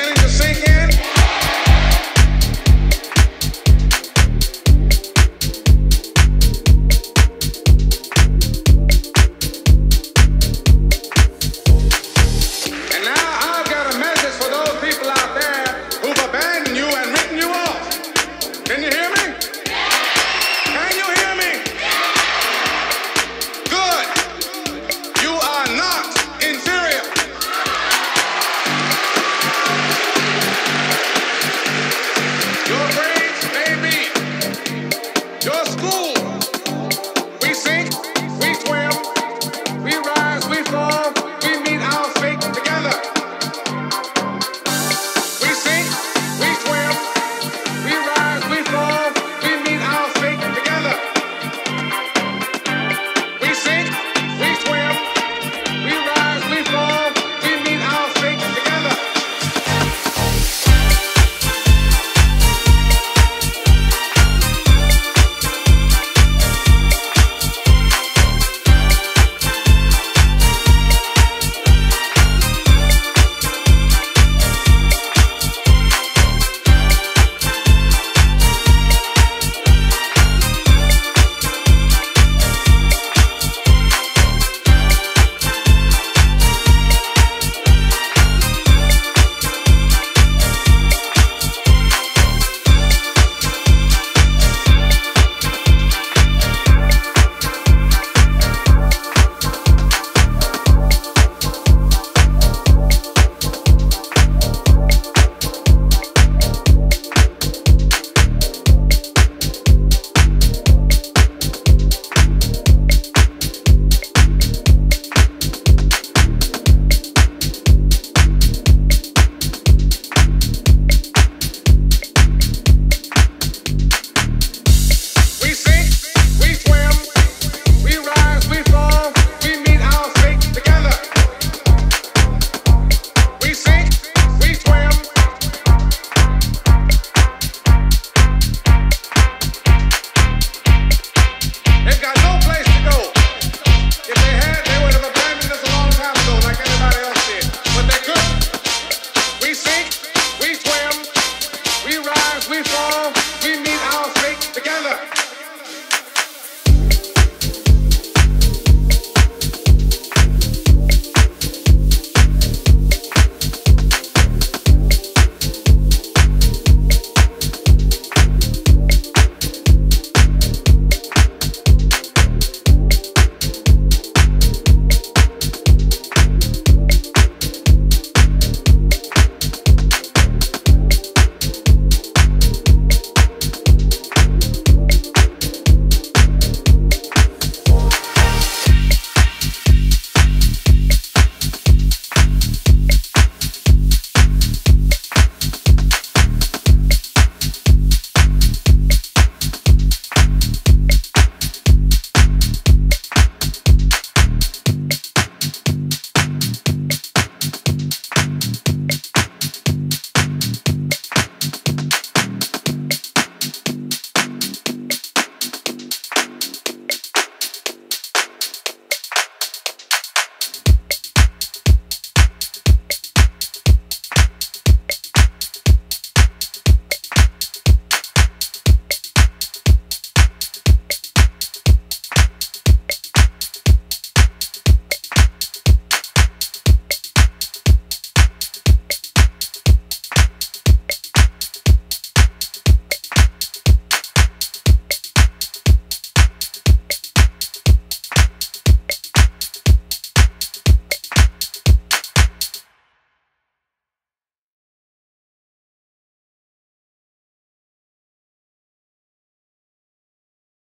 beginning